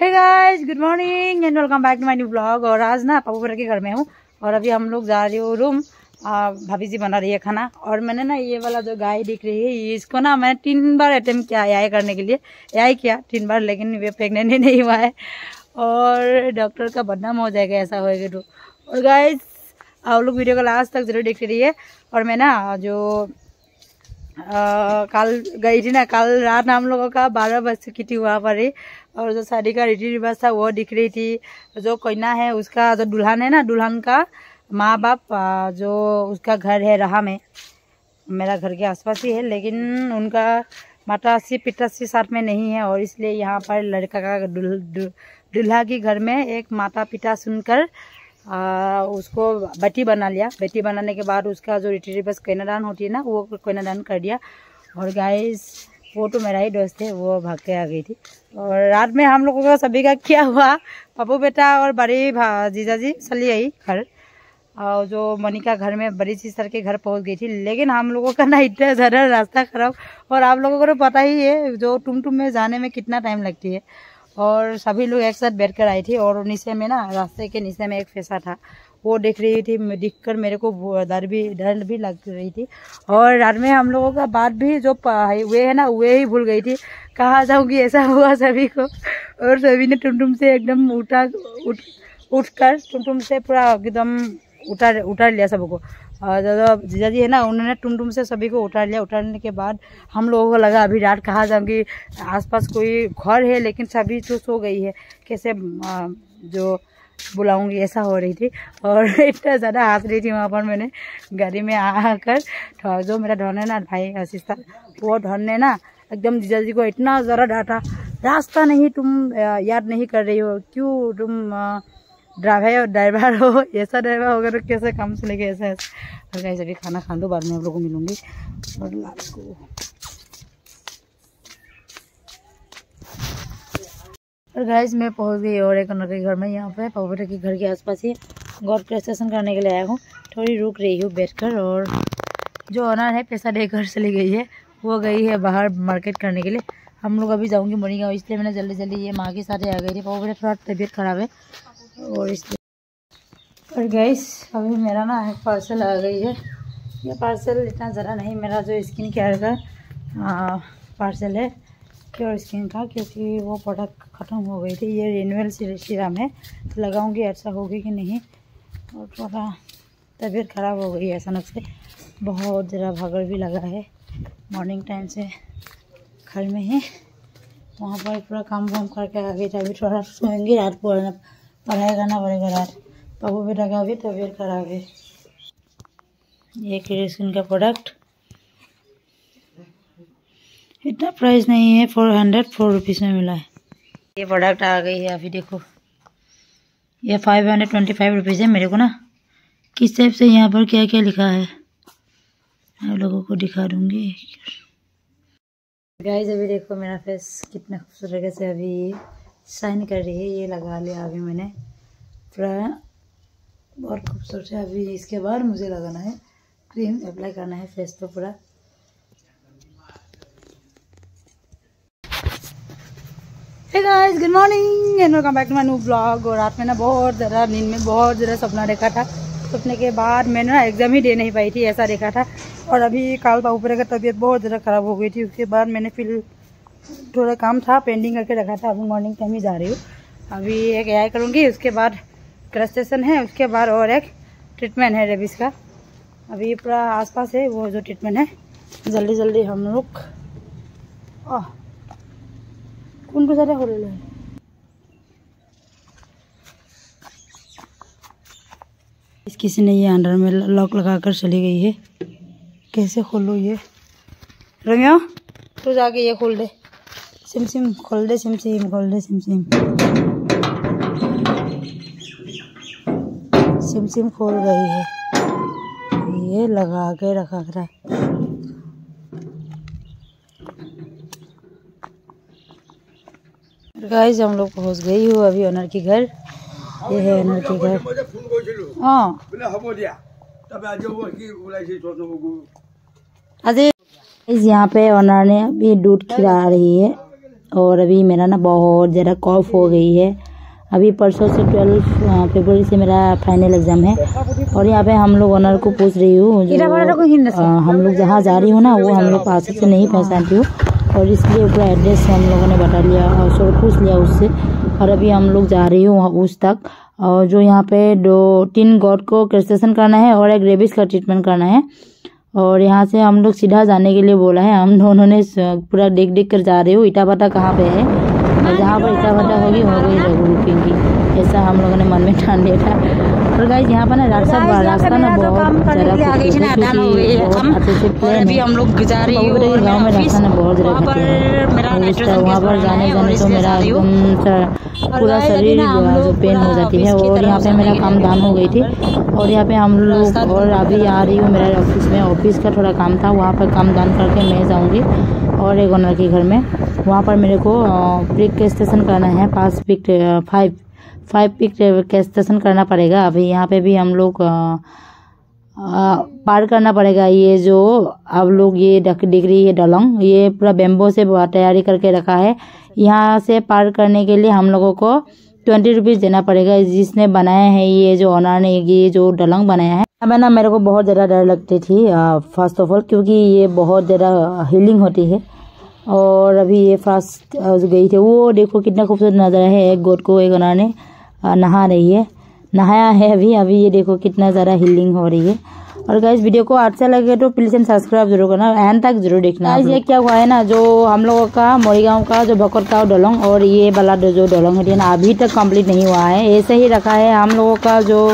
Hey guys good morning and welcome back to my new blog और आज ना पापू बेटा के घर में हूँ और अभी हम लोग जा रहे हो रूम भाभी जी बना रही है खाना। और मैंने ना ये वाला जो गाय दिख रही है इसको ना मैंने तीन बार अटेम्प्ट किया आई करने के लिए। आई किया तीन बार लेकिन वे प्रेगनेंट ही नहीं हुआ है। और डॉक्टर का बदनाम हो जाएगा ऐसा होएगा तो। और गाइस आप लोग वीडियो को लास्ट तक ज़रूर देख रही है और मैं ना जो आ, कल गई थी ना कल रात हम लोगों का बारह बज चुकी थी वहाँ पर ही। और जो शादी का रीति रिवाज था वो दिख रही थी। जो कोयना है उसका जो दुल्हन है ना दुल्हन का माँ बाप जो उसका घर है रहा में मेरा घर के आसपास ही है लेकिन उनका माताश्री पिताश्री साथ में नहीं है और इसलिए यहाँ पर लड़का का दूल्हा के घर में एक माता पिता सुनकर आ, उसको बेटी बना लिया। बेटी बनाने के बाद उसका जो रिवाज कन्यादान होती है ना वो कन्यादान कर दिया। और गाइस वो तो मेरा ही दोस्त है, वो भाग के आ गई थी। और रात में हम लोगों का सभी का क्या हुआ पप्पू बेटा और बड़ी जीजा जी चली आई घर। और जो मनिका घर में बड़ी सिस्टर के घर पहुँच गई थी, लेकिन हम लोगों का ना इतना ज़्यादा रास्ता खराब, और आप लोगों को तो पता ही है, जो टुम टुम में जाने में कितना टाइम लगती है। और सभी लोग एक साथ बैठ कर आई थी, और नीचे में ना, रास्ते के नीचे में एक फैसा था। वो देख रही थी दिख कर मेरे को डर भी डर भी लग रही थी। और रात में हम लोगों का बात भी जो वे है ना वे ही भूल गई थी। कहाँ जाऊँगी ऐसा हुआ सभी को। और सभी ने टुमटुम से एकदम उठा, उठ उठ कर टुमटुम से पूरा एकदम उतार उतार लिया सबको। और जो जीजा जी है ना, उन्होंने टुमटुम से सभी को उतार लिया। उतारने के बाद हम लोगों को लगा, अभी रात कहाँ जाऊँगी? आसपास कोई घर है, लेकिन सभी तो सो गई है। कैसे जो बुलाऊँगी, ऐसा हो रही थी। और इतना ज़्यादा हंस रही थी वहाँ पर मैंने। गाड़ी में आकर जो मेरा धन है ना, भाई सिस्टर वो धन ने ना एकदम जीजा जी को इतना ज़रा डांटा। रास्ता नहीं तुम याद नहीं कर रही हो, क्यों तुम ड्राइवर ड्राइवर हो, ऐसा ड्राइवर होगा तो कैसे काम चलेगा ऐसा? ऐसा और खाना खा दो, बाद में आप लोगों को मिलूँगी। और लास्ट को। और गाइस मैं पहुँच गई और एक अनर के घर में। यहाँ पे पवटा के घर के आसपास ही गॉड प्रेस्टेशन करने के लिए आया हूँ। थोड़ी रुक रही हूँ बैठकर और जो ऑनर है पैसा देकर चली गई है, वो गई है बाहर मार्केट करने के लिए। हम लोग अभी जाऊँगी मोर्निंग, इसलिए मैंने जल्दी जल्दी ये माँ के साथ आ गई थी। पवटा थोड़ा तबीयत ख़राब है और इसलिए और गैस अभी मेरा ना एक पार्सल आ गई है। ये पार्सल इतना ज़रा नहीं, मेरा जो स्किन केयर का पार्सल है। क्योर स्किन का क्योंकि वो प्रोडक्ट ख़त्म हो गई थी। ये रिन्यूअल सीरम है। तो लगाऊँगी ऐसा होगी कि नहीं। और थोड़ा तबीयत ख़राब हो गई है अचानक से। बहुत ज़रा भागड़ भी लगा है। मॉर्निंग टाइम से घर में ही। वहाँ पर पूरा काम वाम करके आ गई अभी थोड़ा सोएँगी रात पढ़ना पढ़ाई करना पड़ेगा रात। पापू बेटा का भी तबीयत खराब है। ये क्रिस्किन का प्रोडक्ट इतना प्राइस नहीं है फोर हंड्रेड फोर रुपीज़ में मिला है। ये प्रोडक्ट आ गई है, अभी देखो। ये five hundred twenty five rupees है मेरे को ना। किस टाइप से यहाँ पर क्या क्या लिखा है? आप लोगों को दिखा दूँगी। गाइस अभी देखो मेरा फेस कितना खूबसूरत से अभी शाइन कर रही है, ये लगा लिया अभी मैंने। पूरा बहुत खूबसूरत है अभी, इसके बाद मुझे लगाना है। क्रीम अप्लाई करना है फेस पर पूरा। Hey guys good morning and welcome back to my new blog और रात में ना बहुत ज़्यादा नींद में बहुत ज़्यादा सपना देखा था। सपने के बाद मैंने ना एग्ज़ाम ही दे नहीं पाई थी, ऐसा देखा था। और अभी काल बाबू का तबीयत बहुत ज़्यादा ख़राब हो गई थी, उसके बाद मैंने फिर थोड़ा काम था पेंडिंग करके रखा था। अभी मॉर्निंग टाइम ही जा रही हूँ। अभी एक ए करूँगी, उसके बाद क्रस्टेशन है, उसके बाद और एक ट्रीटमेंट है रेबिस का। अभी पूरा आसपास है वो जो ट्रीटमेंट है। जल्दी जल्दी हम लोग कौन ज़्यादा हो रहे इस किसी ने ये अंडर में लॉक लगा कर चली गई है। कैसे खोलो ये? रंगिया? तो जाके ये खोल दे। सिम सिम खोल दे सिम सिम खोल दे सिम सिम। सिम सिम खोल गई है। ये लगा के रखा करा गाइस हम लोग पहुँच गई हूँ अभी ओनर के घर। ये है ओनर के घर। हाँ। आज यहाँ पे ओनर ने अभी दूध खिला रही है और अभी मेरा ना बहुत ज़्यादा कॉफ हो गई है। अभी परसों से ट्वेल्व फरवरी से मेरा फाइनल एग्ज़ाम है। और यहाँ पे हम लोग ऑनर को पूछ रही हूँ हम लोग जहाँ जा रही हूँ ना वो हम लोग पास से नहीं पहचानती हूँ। और इसलिए पूरा एड्रेस हम लोगों ने बता लिया और सो पूछ लिया उससे। और अभी हम लोग जा रही हूँ उस तक। और जो यहाँ पे दो, तीन गॉड को क्रिस्टेशन करना है और एक रेबिस का ट्रीटमेंट करना है। और यहाँ से हम लोग सीधा जाने के लिए बोला है। हम दोनों ने पूरा देख देख कर जा रहे हो इटा भाटा कहाँ पे है? और जहाँ पर इटा भाटा होगी हो गई रुकेंगी ऐसा हम लोगों ने मन में ठान लिया था। और गाइस यहाँ पर ना रास्ता रास्ता ना बहुत हम लोग जा रही हूँ गाँव में रास्ता ना बहुत ज़्यादा वहाँ पर जाने जाने तो मेरा एकदम पूरा शरीर जो पेन हो जाती है और यहाँ पे मेरा काम दान हो गई थी और यहाँ पे हम लोग और अभी आ रही हूँ मेरा ऑफ़िस में। ऑफ़िस का थोड़ा काम था वहाँ पर काम दान करके मैं जाऊँगी और एक ओनर के घर में। वहाँ पर मेरे को पिक स्टेशन करना है पास pick five five pick station करना पड़ेगा। अभी यहाँ पे भी हम लोग पार करना पड़ेगा ये जो अब लोग ये दिख रही है डलोंग, ये पूरा बेम्बो से तैयारी करके रखा है। यहाँ से पार करने के लिए हम लोगों को ट्वेंटी रुपीज़ देना पड़ेगा। जिसने बनाया है ये जो ऑनर ने, ये जो डलंग बनाया है। हमें ना, मेरे को बहुत ज़्यादा डर लगती थी फ़र्स्ट ऑफ़ ऑल क्योंकि ये बहुत ज़्यादा हीलिंग होती है। और अभी ये फास्ट गई थी, वो देखो कितना खूबसूरत नज़ारा है, एक गोट को, एक ऑनर ने। नहा रही है। नहाया है अभी। अभी ये देखो कितना ज़्यादा हीलिंग हो रही है। और गाइज़ वीडियो को अच्छा लगे तो प्लीज़ एंड सब्सक्राइब ज़रूर करना एंड तक ज़रूर देखना ये क्या हुआ है ना जो हम लोगों का मोरीगांव का जो का डोलोंग और ये वाला जो डोलोंग है ना अभी तक कंप्लीट नहीं हुआ है। ऐसे ही रखा है हम लोगों का जो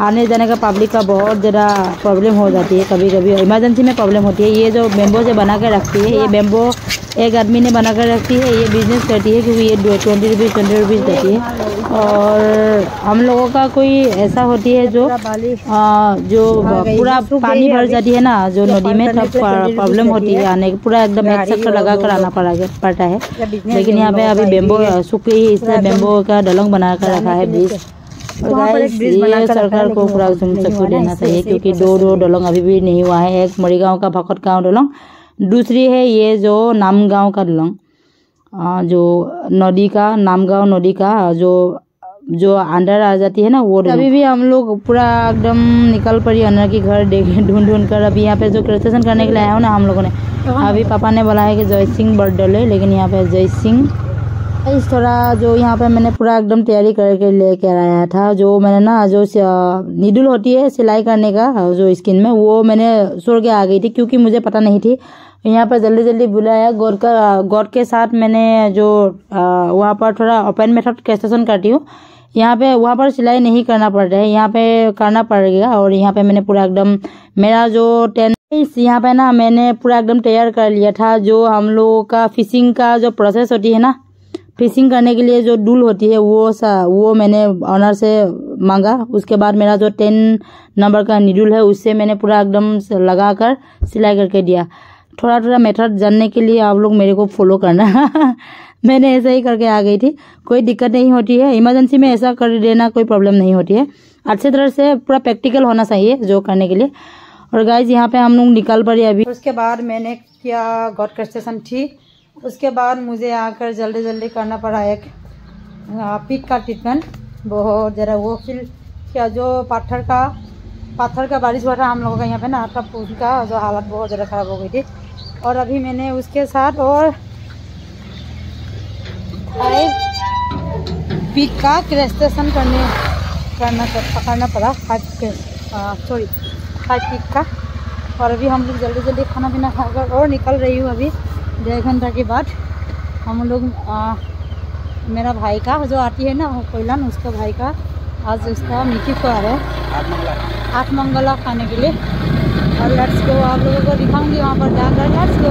आने जाने का पब्लिक का बहुत ज़्यादा प्रॉब्लम हो जाती है कभी कभी इमरजेंसी में प्रॉब्लम होती है। ये जो बेम्बो से बना कर रखती है ये बेम्बो एक आदमी ने बना कर रखती है ये बिज़नेस करती है क्योंकि ये ट्वेंटी रुपीज़ ट्वेंटी रुपीज़ देती है। और हम लोगों का कोई ऐसा होती है जो आ, जो पूरा पानी भर जाती है ना जो नदी में तब प्रॉब्लम होती है। आने पूरा एकदम एक चक्कर लगा कर आना पड़ता है। लेकिन यहाँ पे अभी बेम्बो सूख गई है इसलिए बेम्बो का डलंग बना कर रखा है ब्रिज ये सरकार को पूरा सबको देना चाहिए क्योंकि दो दो डोलोंग अभी भी नहीं हुआ है एक मरीगांव का भकत गाँव डोलोंग दूसरी है ये जो नाम गाँव का डोलोंग जो नदी का नामगांव नदी का जो जो अंडर आ जाती है ना वो अभी भी हम लोग पूरा एकदम निकल पड़ी अनर की घर देखे ढूंढ ढूंढ कर अभी यहाँ पे जो क्रिस्टेशन करने के लिए आया हूँ ना हम लोगों ने अभी पापा ने बोला है कि जय सिंह बर्थ डले लेकिन यहाँ पे जय सिंह इस थोड़ा जो यहाँ पे मैंने पूरा एकदम तैयारी करके लेके आया था, जो मैंने ना, जो नीडल होती है सिलाई करने का, जो स्किन में, वो मैंने सुर के आ गई थी क्योंकि मुझे पता नहीं थी। यहाँ पर जल्दी जल्दी बुलाया, गौर का, गौर के साथ मैंने जो वहाँ पर थोड़ा ओपन मेथड कैस्टेशन करती हूँ। यहाँ पे, वहाँ पर सिलाई नहीं करना पड़ रहा है, यहाँ पे करना पड़ेगा और यहाँ पे मैंने पूरा एकदम, मेरा जो टेन यहाँ पे ना मैंने पूरा एकदम तैयार कर लिया था, जो हम लोगों का फिशिंग का जो प्रोसेस होती है ना फिशिंग करने के लिए जो डूल होती है, वो सा, वो मैंने ऑनर से मांगा। उसके बाद मेरा जो टेन नंबर का नीडुल है, उससे मैंने पूरा एकदम लगा कर सिलाई करके दिया। थोड़ा थोड़ा मेथड जानने के लिए आप लोग मेरे को फॉलो करना। मैंने ऐसा ही करके आ गई थी। कोई दिक्कत नहीं होती है। इमरजेंसी में ऐसा कर देना कोई प्रॉब्लम नहीं होती है। अच्छी तरह से पूरा प्रैक्टिकल होना चाहिए जो करने के लिए। और गाइज़ यहाँ पे हम लोग निकल पड़े अभी। उसके बाद मैंने किया गॉड का स्टेशन थी। उसके बाद मुझे आकर जल्दी जल्दी करना पड़ा एक पिक का ट्रीटमेंट बहुत ज़रा वो फिर क्या जो पत्थर का पत्थर का बारिश हुआ था, हम लोगों का यहाँ पे ना तब उनका जो हालत बहुत ज़्यादा ख़राब हो गई थी। और अभी मैंने उसके साथ और पिक का क्रेस्टेशन करने, करना करना पड़ा फाइव सॉरी फाइव पिक का। और अभी हम लोग जल्दी जल्दी खाना पीना खाकर और निकल रही हूँ अभी। डेढ़ घंटा के बाद हम लोग मेरा भाई का जो आती है ना कोयलान उसका भाई का आज उसका मिट्टी को आ रहा है। आठ मंगला खाने के लिए। और लेट्स गो आप लोगों को दिखाऊँगी वहाँ पर जाकर। लेट्स गो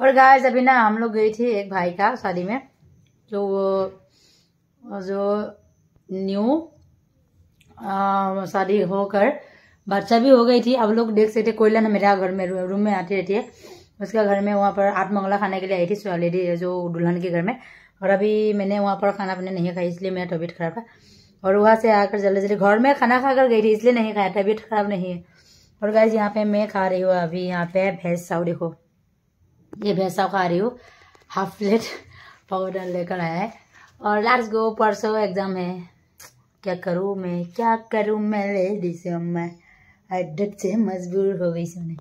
और गाय अभी ना हम लोग गई थी एक भाई का शादी में जो वो जो न्यू शादी होकर बच्चा भी हो गई थी। अब लोग देख सकते कोयला ना मेरा घर में रूम में आती रहती है। उसका घर में वहाँ पर आठ मंगला खाने के लिए आई थी लेडी, जो दुल्हन के घर में। और अभी मैंने वहाँ पर खाना पीना नहीं खाई इसलिए मेरा तबीयत खराब था और वहाँ से आकर जल्दी जल्दी घर में खाना खाकर गई थी, इसलिए नहीं खाया, तबीयत खराब नहीं है। और गाइज़ यहाँ पे मैं खा रही हूँ अभी, यहाँ पे भैंस साव देखो। ये भैंस साव खा रही हूँ। हाफ़ प्लेट पाउडर लेकर आया है। और लास्ट गो परसों एग्ज़ाम है। क्या करूँ मैं, क्या करूँ मैं ले दी से मैं अड्डत से मजबूर हो गई सुने।